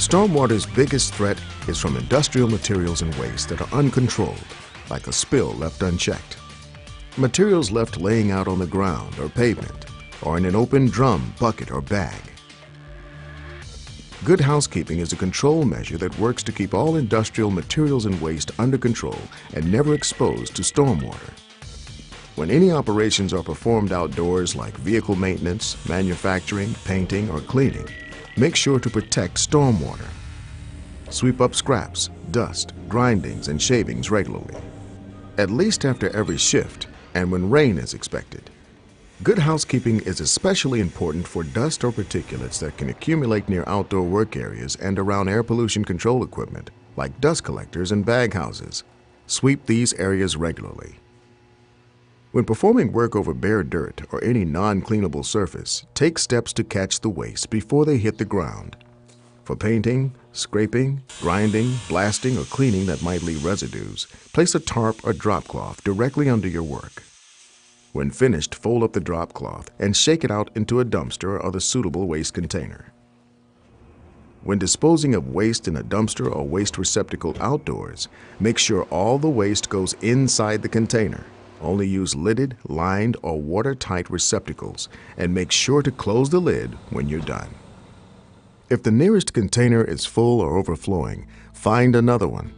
Stormwater's biggest threat is from industrial materials and waste that are uncontrolled, like a spill left unchecked. Materials left laying out on the ground or pavement, or in an open drum, bucket, or bag. Good housekeeping is a control measure that works to keep all industrial materials and waste under control and never exposed to stormwater. When any operations are performed outdoors like vehicle maintenance, manufacturing, painting, or cleaning, make sure to protect stormwater. Sweep up scraps, dust, grindings, and shavings regularly, at least after every shift and when rain is expected. Good housekeeping is especially important for dust or particulates that can accumulate near outdoor work areas and around air pollution control equipment, like dust collectors and bag houses. Sweep these areas regularly. When performing work over bare dirt or any non-cleanable surface, take steps to catch the waste before they hit the ground. For painting, scraping, grinding, blasting, or cleaning that might leave residues, place a tarp or drop cloth directly under your work. When finished, fold up the drop cloth and shake it out into a dumpster or other suitable waste container. When disposing of waste in a dumpster or waste receptacle outdoors, make sure all the waste goes inside the container. Only use lidded, lined, or watertight receptacles and make sure to close the lid when you're done. If the nearest container is full or overflowing, find another one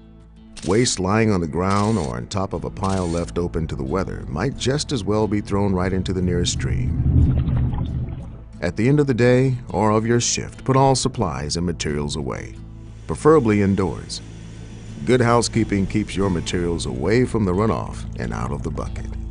Waste lying on the ground or on top of a pile left open to the weather might just as well be thrown right into the nearest stream. At the end of the day or of your shift, put all supplies and materials away, preferably indoors. Good housekeeping keeps your materials away from the runoff and out of the bucket.